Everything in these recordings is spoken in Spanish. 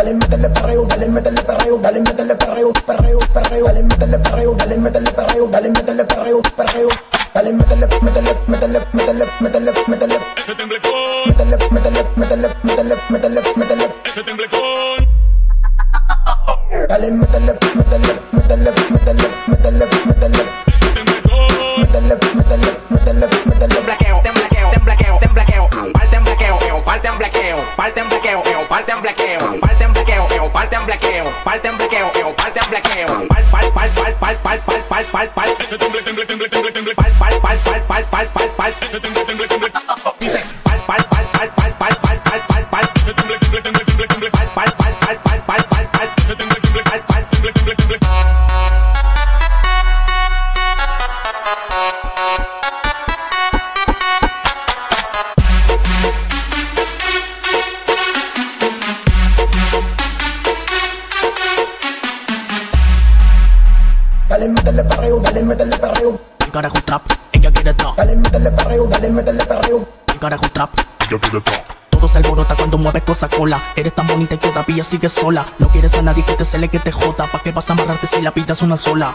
Dale, métele perreo, dale, métele perreo, dale, perreo, perreo, perreo. Dale, métele perreo, dale, métele perreo, dale, métele perreo, perreo. Dale, métele, métele, métele, métele, métele, métele. Ese temblecón. Métele, métele, métele, métele, métele, métele. Ese temblecón. Dale, métele, métele, métele, métele, métele, métele. Ese temblecón. Métele, métele, métele, métele. Temblequeo, temblequeo, temblequeo, temblequeo. Parte en blequeo, parte en blequeo, parte en blequeo, parte en blequeo. Eo, pal temblaqueo. Pal temblaqueo, eo, pal temblaqueo. Pal, pal, pal, pal, pal, pal, pal, pal, pal, pal. ese temble, temble, temble, temble, temble, Pal, pal, pal, pal, pal, pal, pal, pal. ese temble, temble, temble, perreo. El carajo trap, ella quiere trap. Dale, métele perreo, dale, métele perreo. El carajo trap, Todo se alborota cuando mueves cosa cola. Eres tan bonita y todavía sigues sola. No quieres a nadie que te cele que te jota. ¿Pa' qué vas a amarrarte si la vida es una sola?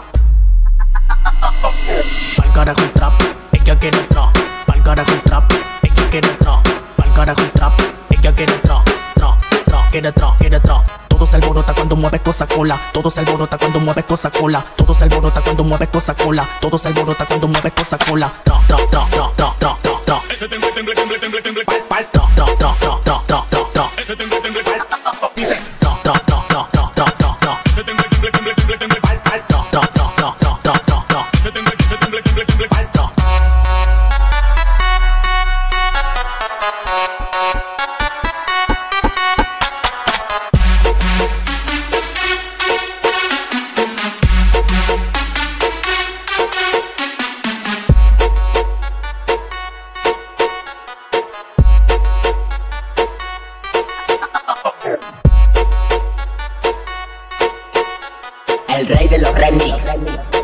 Pa'l carajo trap, ella quiere trap. Pa'l carajo trap, ella quiere trap. Pa'l carajo trap, ella quiere trap. Trap, trap, quiere trap, quiere trap. Todo se alborota cuando mueves cosa cola. Todo se alborota cuando mueves cosa cola. Todo se alborota cuando mueves cosa cola. Todo se alborota cuando mueves cosa cola. Trap, trap, trap, trap, trap, trap, trap, trap. Ese temble, temble, temble, temble, temble, pal, pal. Trap, trap, trap, trap, trap, trap, trap, trap. ese temble, temble, Dice, Trap, trap, trap, trap, trap, trap, trap, trap. ese temble, temble, temble, temble, temble, pal, pal. Trap, trap, trap, trap, trap, trap, trap, trap. ese temble, temble, temble, temble, Pal, El rey de los remix.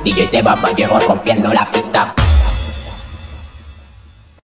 DJ Seba Vallejo rompiendo la pista